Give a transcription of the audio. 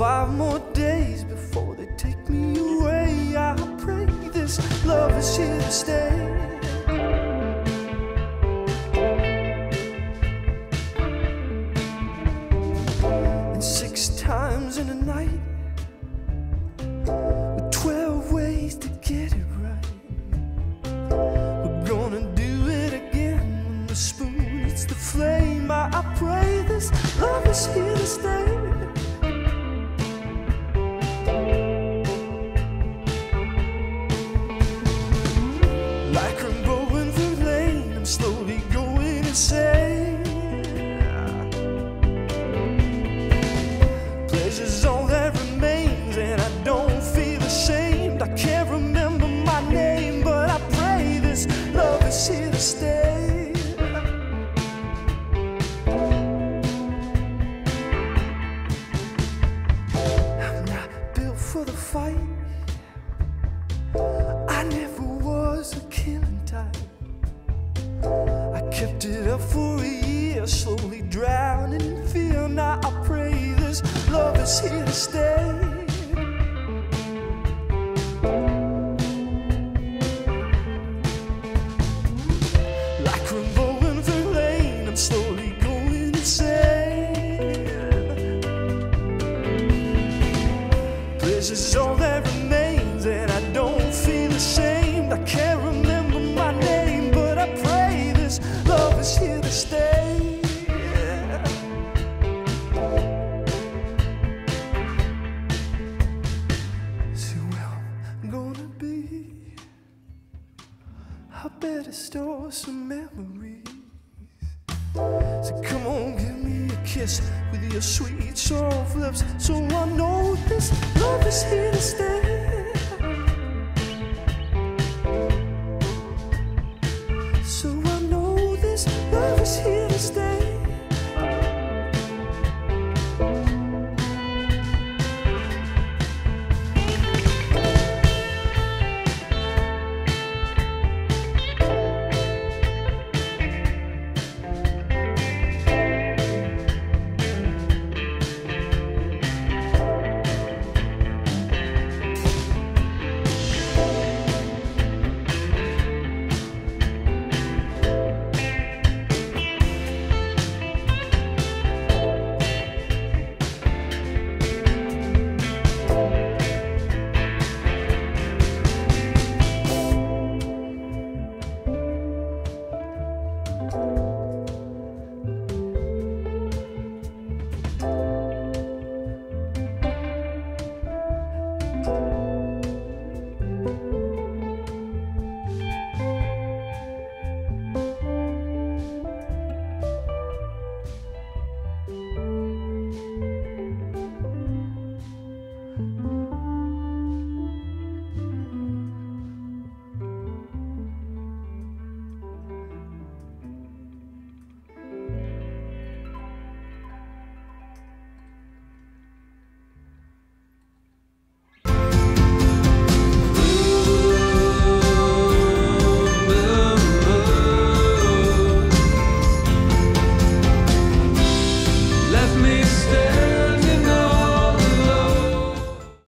Five more days before they take me away. I pray this love is here to stay. And six times in a night, with twelve ways to get it right. Going insane. Kept it up for a year, slowly drowning in fear. Now I pray this love is here to stay. Like lane, I'm slowly going insane. Pleasure's all better store some memories. So come on, give me a kiss with your sweet, soft lips, so I know this love is here to stay.